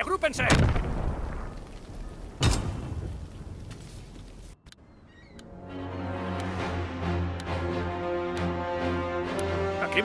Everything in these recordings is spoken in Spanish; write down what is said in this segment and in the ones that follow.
¡Reagrúpense! ¡Aquí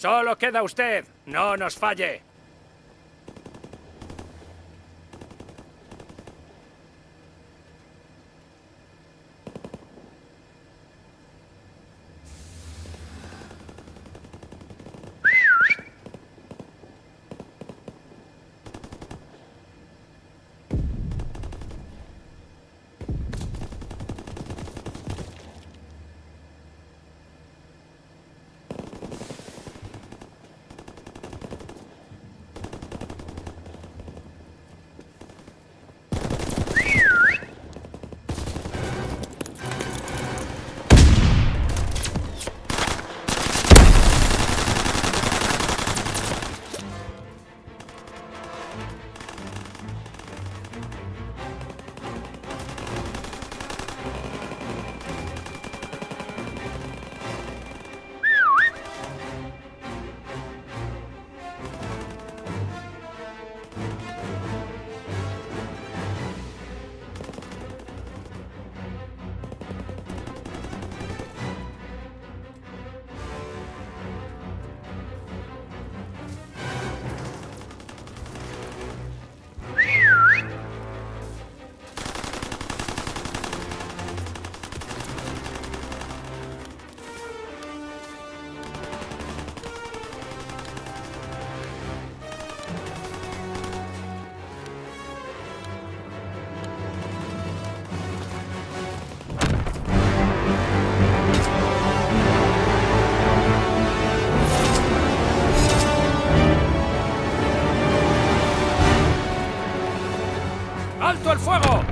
Solo queda usted. No nos falle. ¡Alto el fuego!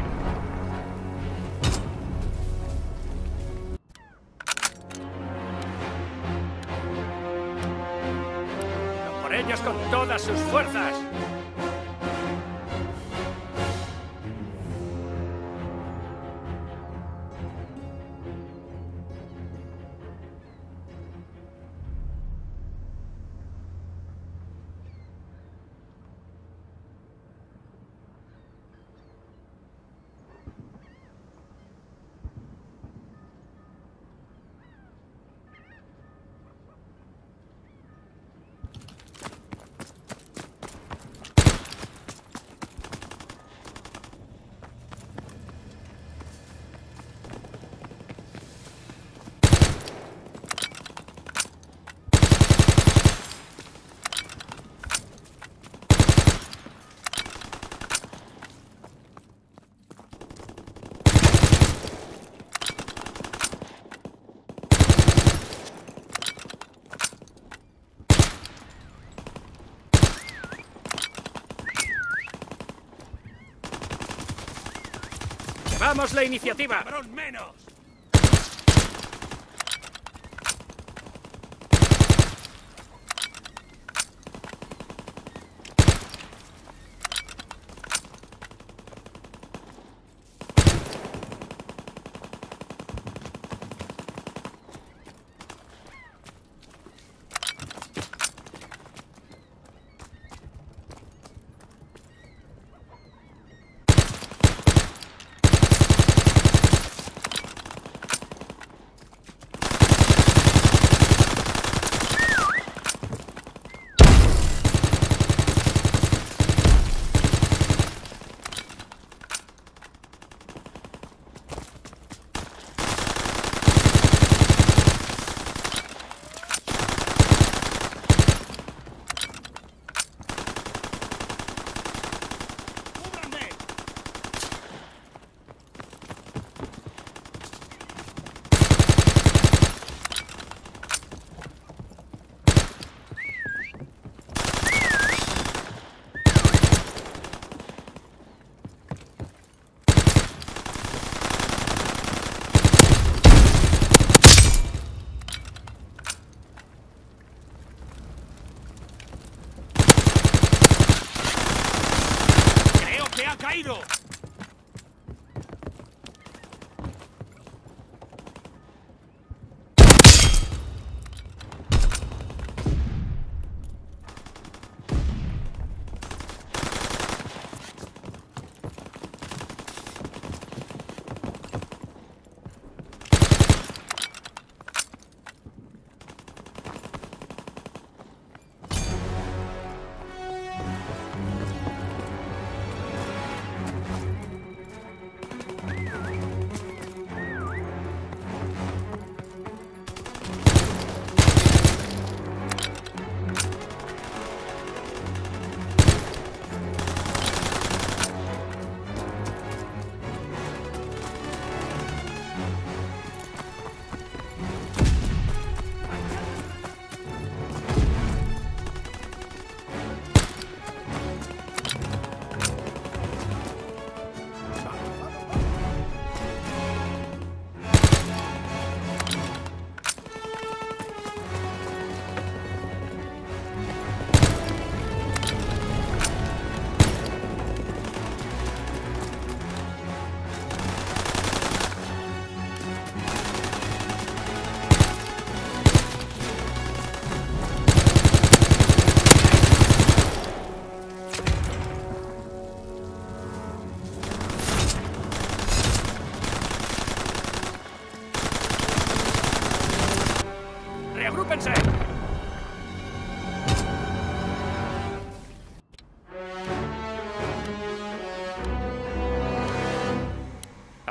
Tomamos la iniciativa. menos!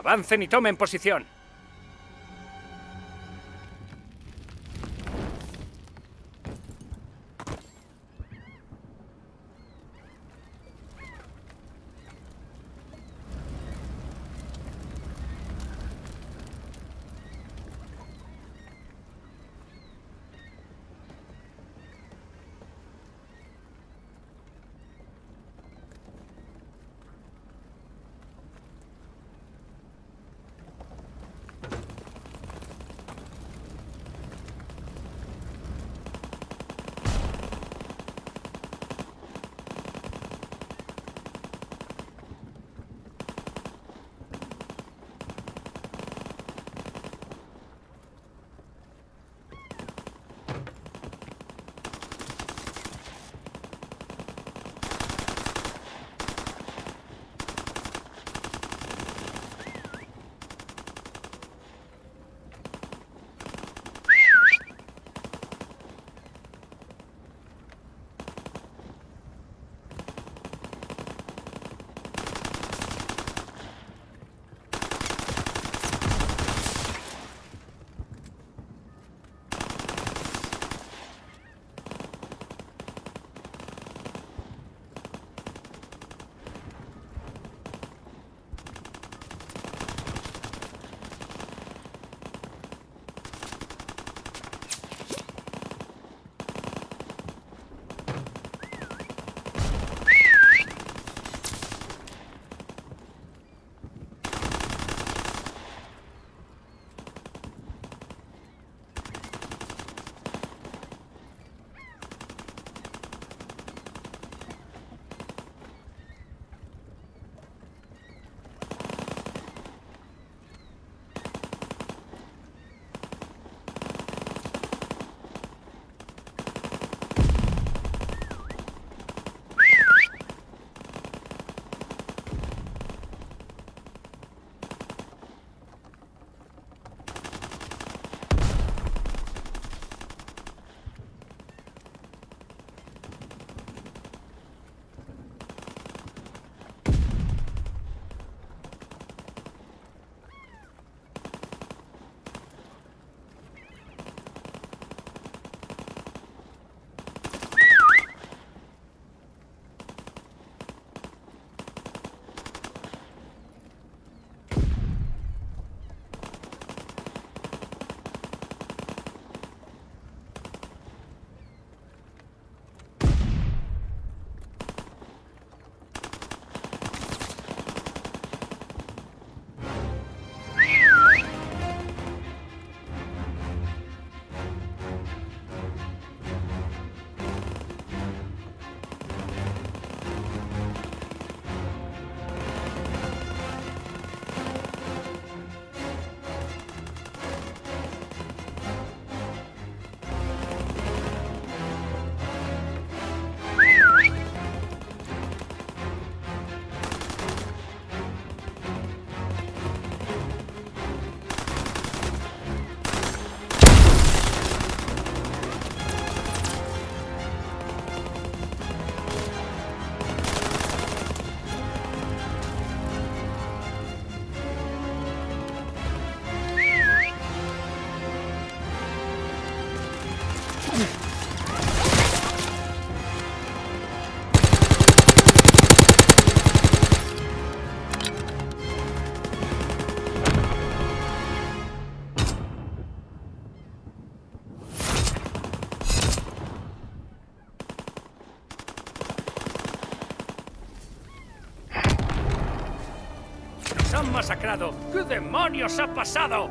Avancen y tomen posición. Masacrado! ¿Qué demonios ha pasado?